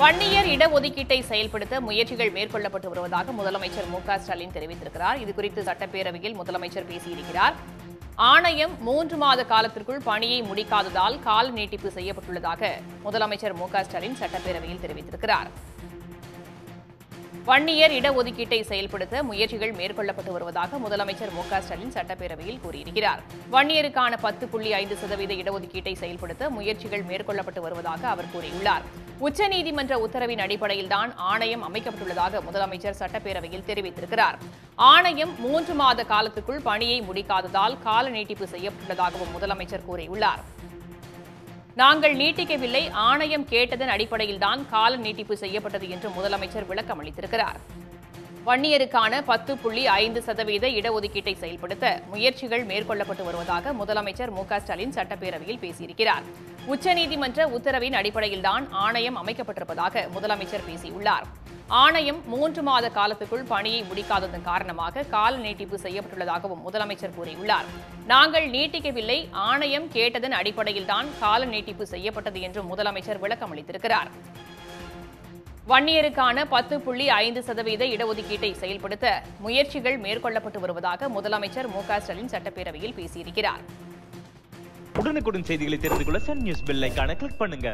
வன்னியர் இடஒதுக்கீட்டை செயல்படுத்த முயற்சிகள் மேற்கொள்ளப்பட்டு வருவதாக முதலமைச்சர் மு ஸ்டாலின் தெரிவித்திருக்கிறார். இதுகுறித்து சட்டப்பேரவையில் முதலமைச்சர் பேசியிருக்கிறார். ஆணையம் மூன்று மாத காலத்திற்குள் பணியை முடிக்காததால் கால நீட்டிப்பு செய்யப்பட்டுள்ளதாக முதலமைச்சர் மு ஸ்டாலின் சட்டப்பேரவையில் தெரிவித்திருக்கிறார். வன்னியர் இடஒதுக்கீட்டை செயல்படுத்த முயற்சிகள் மேற்கொள்ளப்பட்டு வருவதாக முதலமைச்சர் மு க ஸ்டாலின் சட்டப்பேரவையில் கூறியிருக்கிறார். வன்னியருக்கான பத்து புள்ளி ஐந்து சதவீத இடஒதுக்கீட்டை செயல்படுத்த முயற்சிகள் மேற்கொள்ளப்பட்டு வருவதாக அவர் கூறியுள்ளார். உச்சநீதிமன்ற உத்தரவின் அடிப்படையில்தான் ஆணையம் அமைக்கப்பட்டுள்ளதாக முதலமைச்சர் சட்டப்பேரவையில் தெரிவித்திருக்கிறார். ஆணையம் மூன்று மாத காலத்துக்குள் பணியை முடிக்காததால் கால நீட்டிப்பு செய்யப்பட்டுள்ளதாகவும் முதலமைச்சர் கூறியுள்ளார். நாங்கள் நீட்டிக்கவில்லை ஆணையம் கேட்டதன் அடிப்படையில்தான் கால நீட்டிப்பு செய்யப்பட்டது என்று முதலமைச்சர் விளக்கம் அளித்திருக்கிறார். வன்னியருக்கான பத்து புள்ளி ஐந்து சதவீத இடஒதுக்கீட்டை செயல்படுத்த முயற்சிகள் மேற்கொள்ளப்பட்டு வருவதாக முதலமைச்சர் மு ஸ்டாலின் சட்டப்பேரவையில் பேசியிருக்கிறார். உச்சநீதிமன்ற உத்தரவின் அடிப்படையில்தான் ஆணையம் அமைக்கப்பட்டிருப்பதாக முதலமைச்சர் பேசியுள்ளார். ஆணையம் மூன்று மாத காலத்துக்குள் பணியை முடிக்காததன் காரணமாக கால நீட்டிப்பு செய்யப்பட்டுள்ளதாகவும் முதலமைச்சர் கூறியுள்ளார். நாங்கள் நீட்டிக்கவில்லை ஆணையம் கேட்டதன் அடிப்படையில்தான் கால நீட்டிப்பு செய்யப்பட்டது என்றும் முதலமைச்சர் விளக்கம் அளித்திருக்கிறார். வன்னியருக்கான பத்து புள்ளி ஐந்து சதவீத இடஒதுக்கீட்டை செயல்படுத்த முயற்சிகள் மேற்கொள்ளப்பட்டு வருவதாக முதலமைச்சர் மு க ஸ்டாலின் சட்டப்பேரவையில் பேசியிருக்கிறார். உடனுக்குடன் செய்திகளை தெரிந்து கொள்ள சன் நியூஸ் பெல் கிளிக் பண்ணுங்க.